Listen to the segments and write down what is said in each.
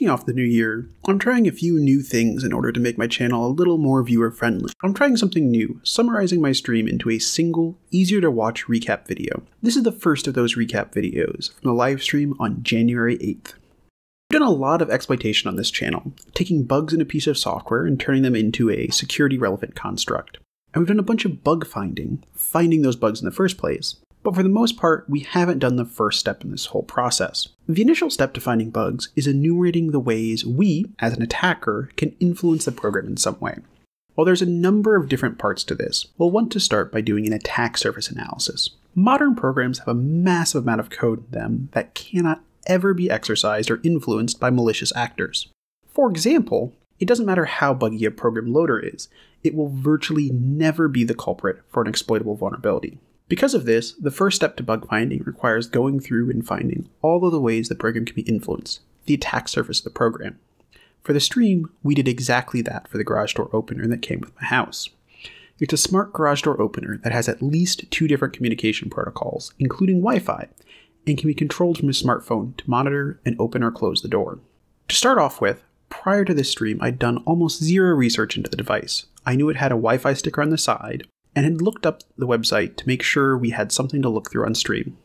Kicking off the new year, I'm trying a few new things in order to make my channel a little more viewer friendly. I'm trying something new, summarizing my stream into a single, easier to watch recap video. This is the first of those recap videos from the live stream on January 8th. I've done a lot of exploitation on this channel, taking bugs in a piece of software and turning them into a security relevant construct. And we've done a bunch of bug finding, finding those bugs in the first place, but for the most part, we haven't done the first step in this whole process. The initial step to finding bugs is enumerating the ways we, as an attacker, can influence the program in some way. While there's a number of different parts to this, we'll want to start by doing an attack surface analysis. Modern programs have a massive amount of code in them that cannot ever be exercised or influenced by malicious actors. For example, it doesn't matter how buggy a program loader is, it will virtually never be the culprit for an exploitable vulnerability. Because of this, the first step to bug finding requires going through and finding all of the ways the program can be influenced, the attack surface of the program. For the stream, we did exactly that for the garage door opener that came with my house. It's a smart garage door opener that has at least two different communication protocols, including Wi Fi, and can be controlled from a smartphone to monitor and open or close the door. To start off with, prior to this stream, I'd done almost zero research into the device. I knew it had a Wi Fi sticker on the side, and had looked up the website to make sure we had something to look through on stream.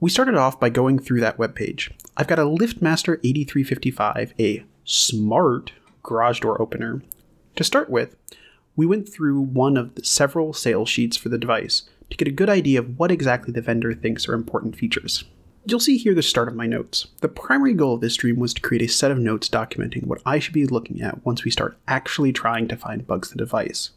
We started off by going through that webpage. I've got a LiftMaster 8355, a smart garage door opener. To start with, we went through one of the several sales sheets for the device to get a good idea of what exactly the vendor thinks are important features. You'll see here the start of my notes. The primary goal of this stream was to create a set of notes documenting what I should be looking at once we start actually trying to find bugs in the device.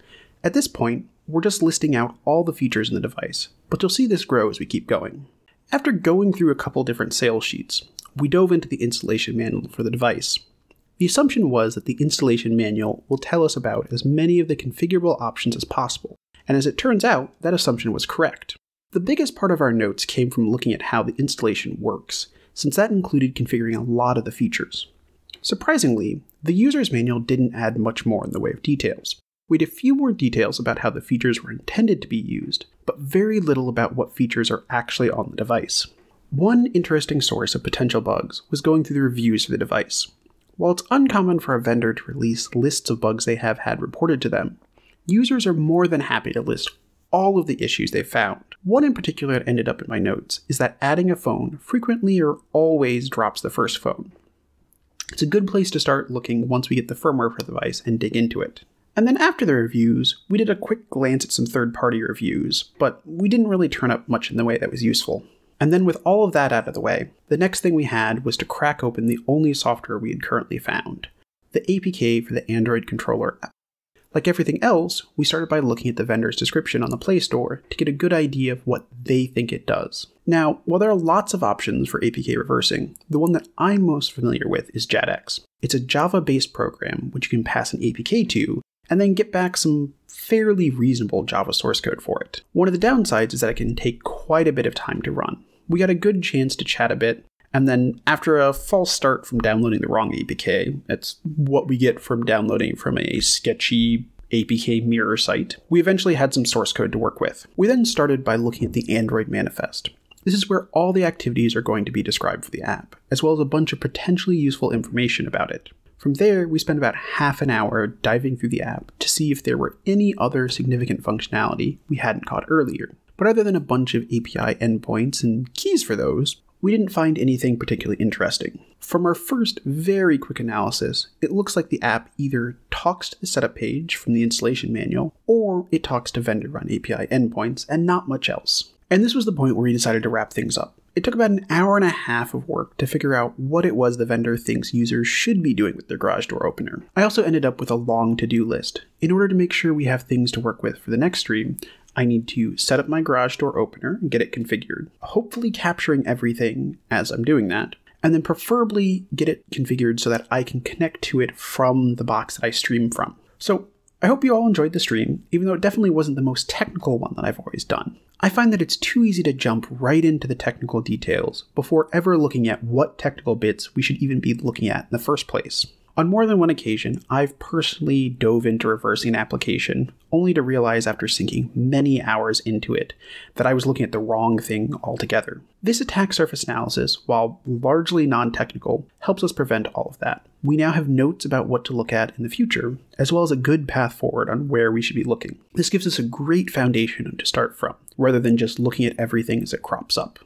At this point, we're just listing out all the features in the device, but you'll see this grow as we keep going. After going through a couple different sales sheets, we dove into the installation manual for the device. The assumption was that the installation manual will tell us about as many of the configurable options as possible, and as it turns out, that assumption was correct. The biggest part of our notes came from looking at how the installation works, since that included configuring a lot of the features. Surprisingly, the user's manual didn't add much more in the way of details. We had a few more details about how the features were intended to be used, but very little about what features are actually on the device. One interesting source of potential bugs was going through the reviews for the device. While it's uncommon for a vendor to release lists of bugs they have had reported to them, users are more than happy to list all of the issues they found. One in particular that ended up in my notes is that adding a phone frequently or always drops the first phone. It's a good place to start looking once we get the firmware for the device and dig into it. And then after the reviews, we did a quick glance at some third party reviews, but we didn't really turn up much in the way that was useful. And then, with all of that out of the way, the next thing we had was to crack open the only software we had currently found the APK for the Android controller app. Like everything else, we started by looking at the vendor's description on the Play Store to get a good idea of what they think it does. Now, while there are lots of options for APK reversing, the one that I'm most familiar with is JADX. It's a Java based program which you can pass an APK to and then get back some fairly reasonable Java source code for it. One of the downsides is that it can take quite a bit of time to run. We got a good chance to chat a bit, and then after a false start from downloading the wrong APK, that's what we get from downloading from a sketchy APK mirror site, we eventually had some source code to work with. We then started by looking at the Android manifest. This is where all the activities are going to be described for the app, as well as a bunch of potentially useful information about it. From there, we spent about half an hour diving through the app to see if there were any other significant functionality we hadn't caught earlier. But other than a bunch of API endpoints and keys for those, we didn't find anything particularly interesting. From our first very quick analysis, it looks like the app either talks to the setup page from the installation manual, or it talks to vendor run API endpoints, and not much else. And this was the point where we decided to wrap things up. It took about an hour and a half of work to figure out what it was the vendor thinks users should be doing with their garage door opener. I also ended up with a long to do list. In order to make sure we have things to work with for the next stream, I need to set up my garage door opener and get it configured, hopefully capturing everything as I'm doing that, and then preferably get it configured so that I can connect to it from the box that I stream from. So I hope you all enjoyed the stream, even though it definitely wasn't the most technical one that I've always done. I find that it's too easy to jump right into the technical details before ever looking at what technical bits we should even be looking at in the first place. On more than one occasion, I've personally dove into reversing an application, only to realize after sinking many hours into it that I was looking at the wrong thing altogether. This attack surface analysis, while largely non technical, helps us prevent all of that. We now have notes about what to look at in the future, as well as a good path forward on where we should be looking. This gives us a great foundation to start from, rather than just looking at everything as it crops up.